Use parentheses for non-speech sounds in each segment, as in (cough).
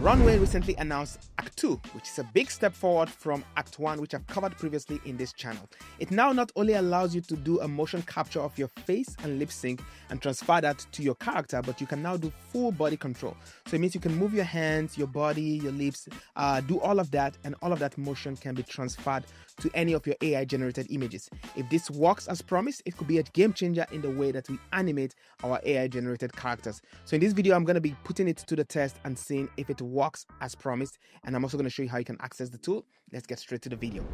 Runway recently announced Act 2, which is a big step forward from Act 1, which I've covered previously in this channel. It now not only allows you to do a motion capture of your face and lip sync and transfer that to your character, but you can now do full body control. So it means you can move your hands, your body, your lips, uh, do all of that, and all of that motion can be transferred to any of your AI generated images. If this works as promised, it could be a game changer in the way that we animate our AI generated characters. So in this video, I'm going to be putting it to the test and seeing if it works as promised. And I'm also going to show you how you can access the tool. Let's get straight to the video.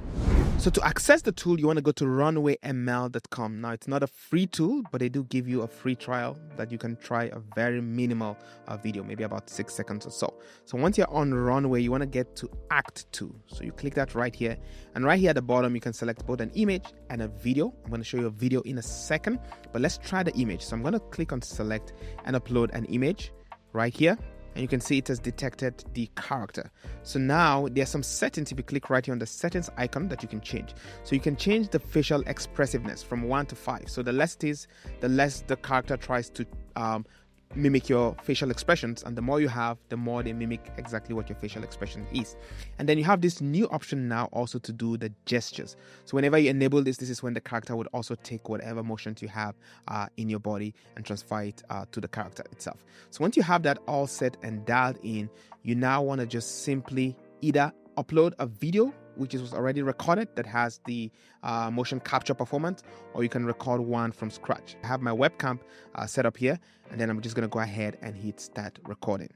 So to access the tool, you want to go to runwayml.com. Now it's not a free tool, but they do give you a free trial that you can try a very minimal uh, video, maybe about six seconds or so. So once you're on Runway, you want to get to Act 2. So you click that right here. And right here at the bottom, you can select both an image and a video. I'm going to show you a video in a second, but let's try the image. So I'm going to click on select and upload an image right here and you can see it has detected the character. So now there's some settings if you click right here on the settings icon that you can change. So you can change the facial expressiveness from 1 to 5. So the less it is, the less the character tries to um, mimic your facial expressions and the more you have the more they mimic exactly what your facial expression is. And then you have this new option now also to do the gestures. So whenever you enable this this is when the character would also take whatever motions you have uh, in your body and transfer it uh, to the character itself. So once you have that all set and dialed in you now want to just simply either upload a video which is already recorded that has the uh, motion capture performance, or you can record one from scratch. I have my webcam uh, set up here, and then I'm just gonna go ahead and hit start recording.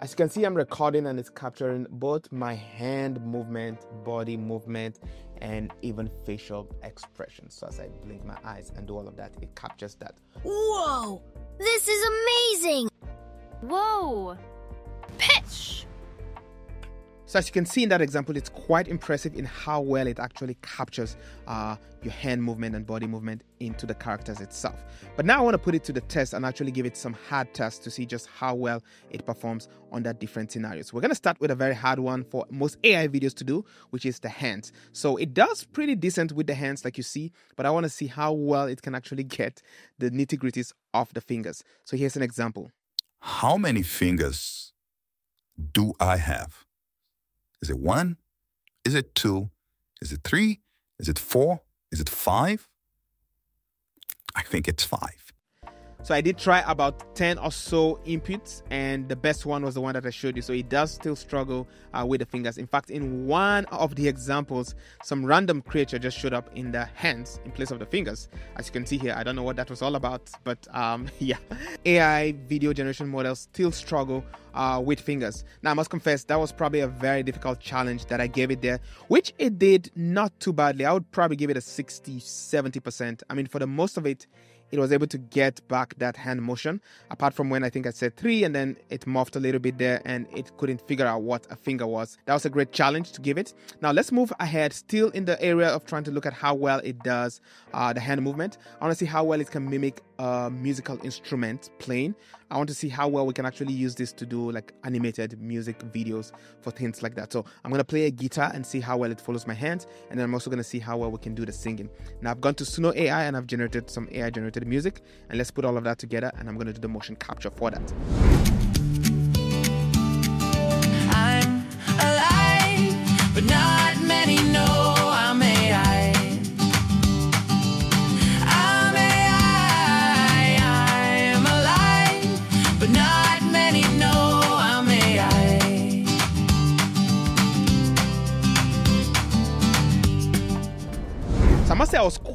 As you can see, I'm recording and it's capturing both my hand movement, body movement, and even facial expressions. So as I blink my eyes and do all of that, it captures that. Whoa! This is amazing! Whoa! Pitch! So as you can see in that example, it's quite impressive in how well it actually captures uh, your hand movement and body movement into the characters itself. But now I want to put it to the test and actually give it some hard tests to see just how well it performs under different scenarios. We're going to start with a very hard one for most AI videos to do, which is the hands. So it does pretty decent with the hands like you see, but I want to see how well it can actually (laughs) get the nitty gritties of the fingers. So here's an example. How many fingers do I have? Is it one? Is it two? Is it three? Is it four? Is it five? I think it's five. So I did try about 10 or so inputs, and the best one was the one that I showed you. So it does still struggle uh, with the fingers. In fact, in one of the examples, some random creature just showed up in the hands in place of the fingers. As you can see here, I don't know what that was all about, but um, (laughs) yeah, AI video generation models still struggle uh, with fingers. Now, I must confess, that was probably a very difficult challenge that I gave it there, which it did not too badly. I would probably give it a 60 70%. I mean, for the most of it, it was able to get back that hand motion. Apart from when I think I said three and then it morphed a little bit there and it couldn't figure out what a finger was. That was a great challenge to give it. Now let's move ahead, still in the area of trying to look at how well it does uh, the hand movement. I want to see how well it can mimic a musical instrument playing. I want to see how well we can actually use this to do like animated music videos for things like that. So I'm to play a guitar and see how well it follows my hands. And then I'm also to see how well we can do the singing. Now I've gone to Suno AI and I've generated some AI generated music. And let's put all of that together and I'm to do the motion capture for that.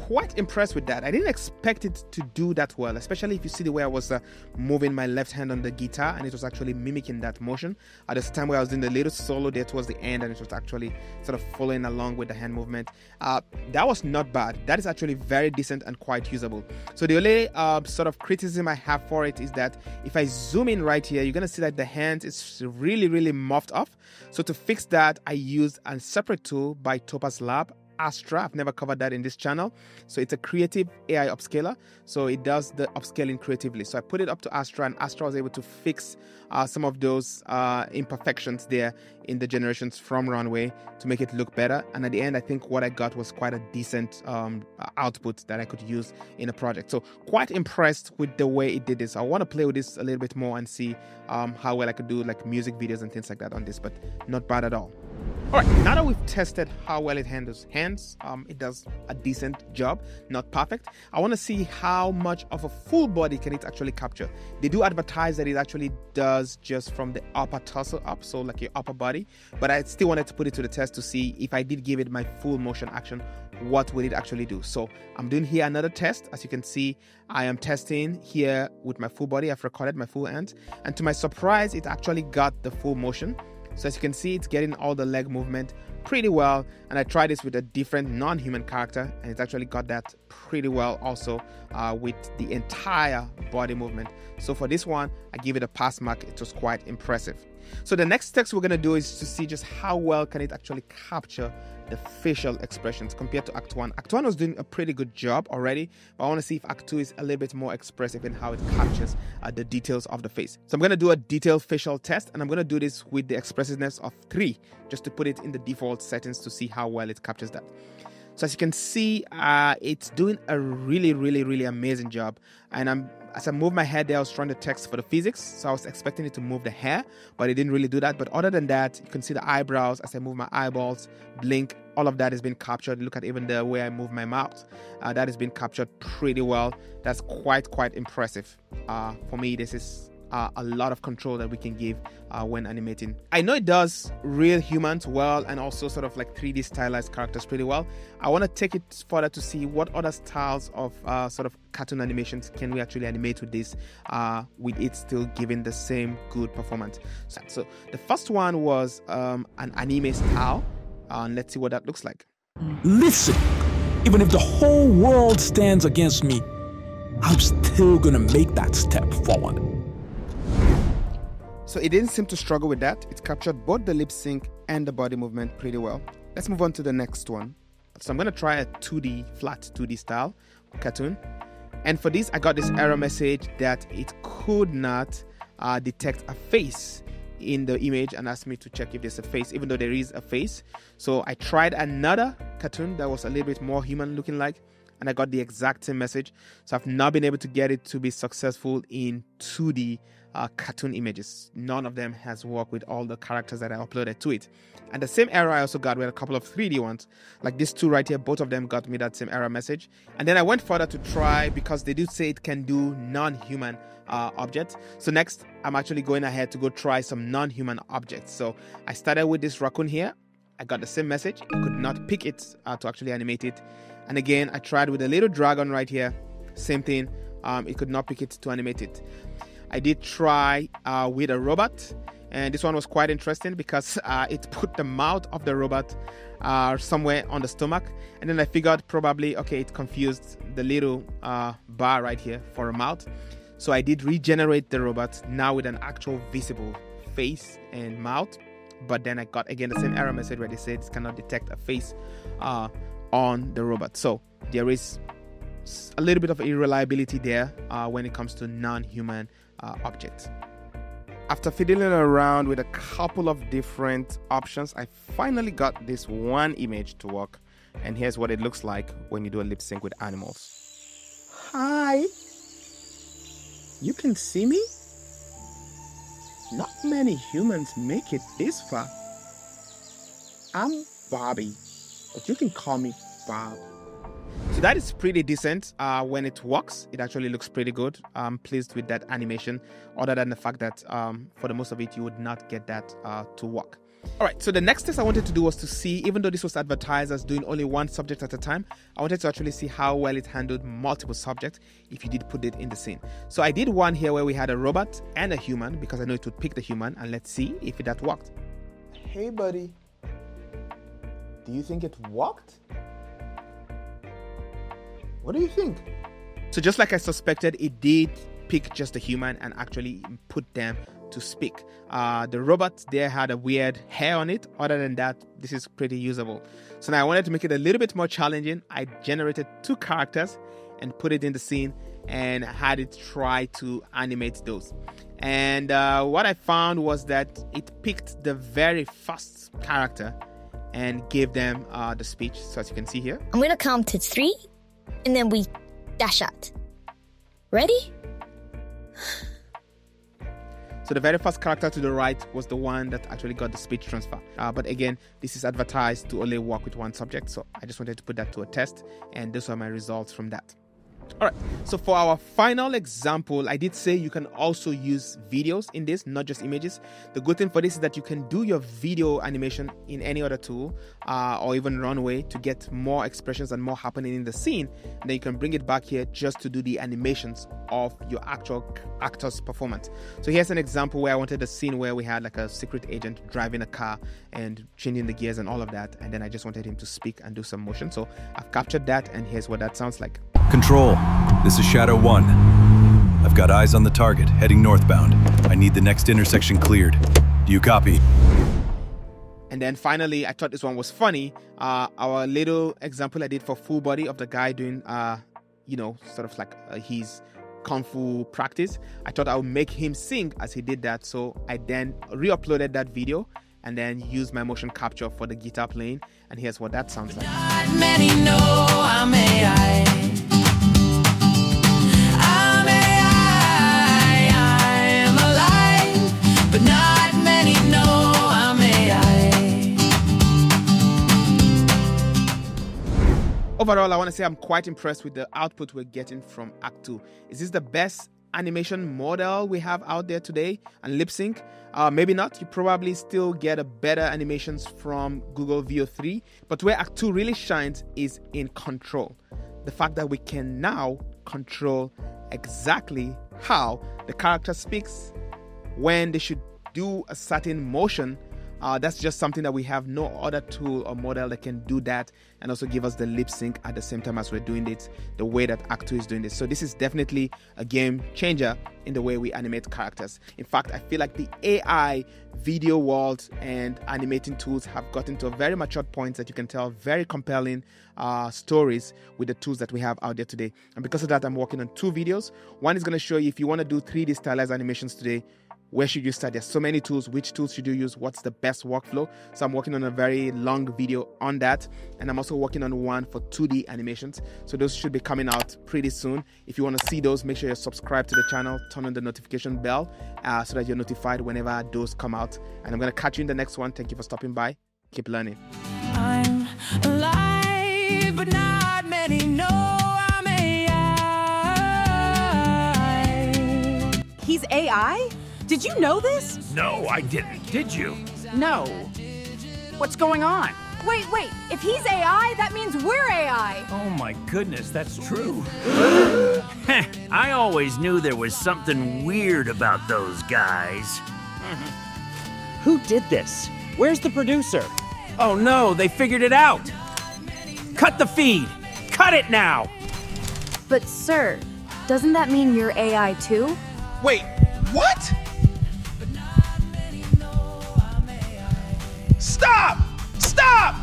Quite impressed with that. I didn't expect it to do that well, especially if you see the way I was uh, moving my left hand on the guitar and it was actually mimicking that motion. At the time where I was doing the little solo there towards the end and it was actually sort of following along with the hand movement. Uh, that was not bad. That is actually very decent and quite usable. So the only uh, sort of criticism I have for it is that if I zoom in right here, you're gonna see that the hand is really, really muffed off. So to fix that, I used a separate tool by Topaz Lab Astra. I've never covered that in this channel. So it's a creative AI upscaler. So it does the upscaling creatively. So I put it up to Astra, and Astra was able to fix uh, some of those uh, imperfections there in the generations from Runway to make it look better. And at the end, I think what I got was quite a decent um, output that I could use in a project. So quite impressed with the way it did this. I want to play with this a little bit more and see um, how well I could do like music videos and things like that on this, but not bad at all. All right, now that we've tested how well it handles hands, um, it does a decent job, not perfect. I want to see how much of a full body can it actually capture. They do advertise that it actually does just from the upper torso up, so like your upper body, but I still wanted to put it to the test to see if I did give it my full motion action, what would it actually do? So I'm doing here another test. As you can see, I am testing here with my full body. I've recorded my full hands, and to my surprise, it actually got the full motion. So as you can see, it's getting all the leg movement pretty well. And I tried this with a different non-human character, and it's actually got that pretty well also uh, with the entire body movement. So for this one, I give it a pass mark. It was quite impressive. So the next steps we're gonna do is to see just how well can it actually capture the facial expressions compared to Act 1. Act 1 was doing a pretty good job already, but I want to see if Act 2 is a little bit more expressive in how it captures uh, the details of the face. So I'm going to do a detailed facial test, and I'm going to do this with the expressiveness of 3, just to put it in the default settings to see how well it captures that. So as you can see, uh, it's doing a really, really, really amazing job. And I'm as I move my head there, I was trying to text for the physics, so I was expecting it to move the hair, but it didn't really do that. But other than that, you can see the eyebrows as I move my eyeballs, blink, all of that has been captured. Look at even the way I move my mouth, uh, that has been captured pretty well. That's quite, quite impressive. Uh, for me, this is uh, a lot of control that we can give uh, when animating. I know it does real humans well and also sort of like 3D stylized characters pretty well. I want to take it further to see what other styles of uh, sort of cartoon animations can we actually animate with this, uh, with it still giving the same good performance. So, so the first one was um, an anime style, uh, and let's see what that looks like. Listen, even if the whole world stands against me, I'm still gonna make that step forward. So it didn't seem to struggle with that. It captured both the lip sync and the body movement pretty well. Let's move on to the next one. So I'm going to try a 2D, flat 2D style cartoon. And for this, I got this error message that it could not uh, detect a face in the image and asked me to check if there's a face, even though there is a face. So I tried another cartoon that was a little bit more human looking like, and I got the exact same message. So I've not been able to get it to be successful in 2D uh, cartoon images. None of them has worked with all the characters that I uploaded to it. And the same error I also got with a couple of 3D ones, like these two right here. Both of them got me that same error message. And then I went further to try because they do say it can do non-human uh, objects. So next, I'm actually going ahead to go try some non-human objects. So I started with this raccoon here. I got the same message. Could not pick it uh, to actually animate it. And again, I tried with a little dragon right here. Same thing. Um, it could not pick it to animate it. I did try uh, with a robot, and this one was quite interesting because (laughs) uh, it put the mouth of the robot uh, somewhere on the stomach, and then I figured probably okay, it confused the little uh, bar right here for a mouth. So I did regenerate the robot now with an actual visible face and mouth. But then I got again the same error message where they said it cannot detect a face uh, on the robot. So there is a little bit of irreliability there uh, when it comes to non-human uh, objects. After fiddling around with a couple of different options, I finally got this one image to work. And here's what it looks like when you do a lip sync with animals. Hi. You can see me? Not many humans make it this far. I'm Bobby, but you can call me Bob. So that is pretty decent. Uh, when it works, it actually looks pretty good. I'm pleased with that animation, other than the fact that um, for the most of it, you would not get that uh, to work. All right, so the next test I wanted to do was to see, even though this was advertised as doing only one subject at a time, I wanted to actually see how well it handled multiple subjects if you did put it in the scene. So I did one here where we had a robot and a human because I know it would pick the human, and let's see if that worked. Hey, buddy. Do you think it worked? What do you think? So just like I suspected, it did pick just a human and actually put them to speak. Uh, the robot there had a weird hair on it. Other than that, this is pretty usable. So now I wanted to make it a little bit more challenging. I generated two characters and put it in the scene and had it try to animate those. And uh, what I found was that it picked the very first character and gave them uh, the speech. So as you can see here, I'm gonna count to three, and then we dash out. Ready? So the very first character to the right was the one that actually got the speech transfer. Uh, but again, this is advertised to only work with one subject. So I just wanted to put that to a test, and those are my results from that. All right, so for our final example, I did say you can also use videos in this, not just images. The good thing for this is that you can do your video animation in any other tool uh, or even Runway to get more expressions and more happening in the scene. Then you can bring it back here just to do the animations of your actual actor's performance. So here's an example where I wanted a scene where we had like a secret agent driving a car and changing the gears and all of that. And then I just wanted him to speak and do some motion. So I've captured that, and here's what that sounds like. Control, this is Shadow 1. I've got eyes on the target, heading northbound. I need the next intersection cleared. Do you copy? And then finally, I thought this one was funny. Uh, our little example I did for full body of the guy doing, uh, you know, sort of like uh, his kung fu practice. I thought I would make him sing as he did that. So I then re-uploaded that video and then used my motion capture for the guitar playing. And here's what that sounds like. Overall, I want to say I'm quite impressed with the output we're getting from Act 2. Is this the best animation model we have out there today and lip sync? Uh, maybe not. You probably still get a better animations from Google Veo 3, But where Act 2 really shines is in control. The fact that we can now control exactly how the character speaks, when they should do a certain motion. Uh, that's just something that we have no other tool or model that can do that and also give us the lip sync at the same time as we're doing it the way that Act 2 is doing this. So, this is definitely a game changer in the way we animate characters. In fact, I feel like the AI video world and animating tools have gotten to a very matured point that you can tell very compelling uh, stories with the tools that we have out there today. And because of that, I'm working on two videos. One is going to show you if you want to do 3D stylized animations today, where should you start? There's so many tools. Which tools should you use? What's the best workflow? So I'm working on a very long video on that, and I'm also working on one for 2D animations. So those should be coming out pretty soon. If you want to see those, make sure you subscribe to the channel, turn on the notification bell, uh, so that you're notified whenever those come out. And I'm gonna catch you in the next one. Thank you for stopping by. Keep learning. I'm alive, but not many know I'm AI. He's AI? Did you know this? No, I didn't. Did you? No. What's going on? Wait, wait. If he's AI, that means we're AI. Oh my goodness, that's true. (laughs) I always knew there was something weird about those guys. (laughs) Who did this? Where's the producer? Oh no, they figured it out. Cut the feed. Cut it now. But, sir, doesn't that mean you're AI too? Wait, what? Stop! Stop!